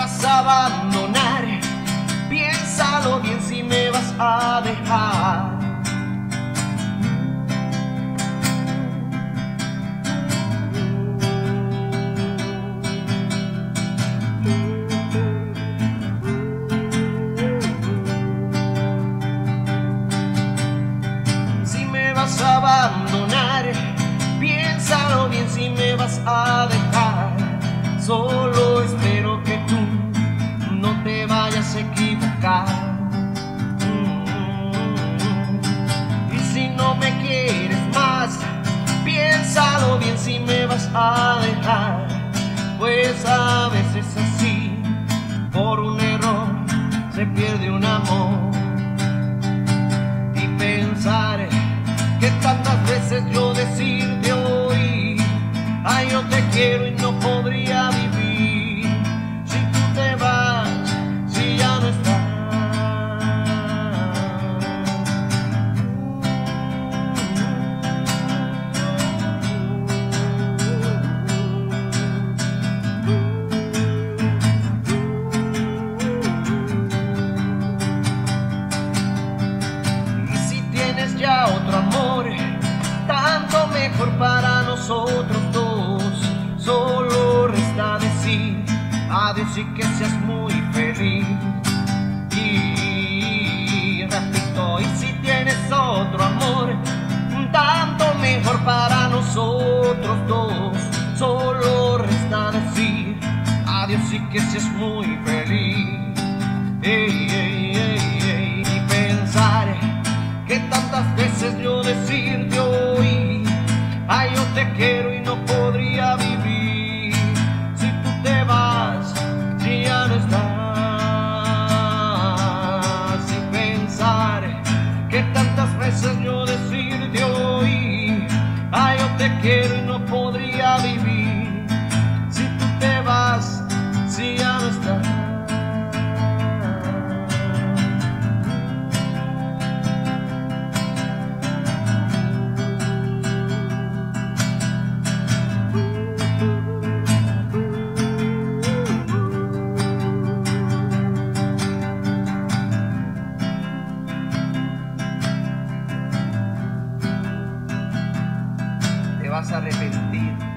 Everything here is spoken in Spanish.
vas a abandonar, piénsalo bien si me vas a dejar. Si me vas a abandonar, piénsalo bien si me vas a dejar. Solo no equivocar. Mm. Y si no me quieres más, piénsalo bien si me vas a dejar. Pues a veces así, por un error, se pierde un amor mejor para nosotros dos. Solo resta decir adiós y que seas muy feliz. Y repito, y si tienes otro amor, tanto mejor para nosotros dos. Solo resta decir adiós y que seas muy feliz. Y pensar que tantas veces yo decirte no podría vivir vas a arrepentir.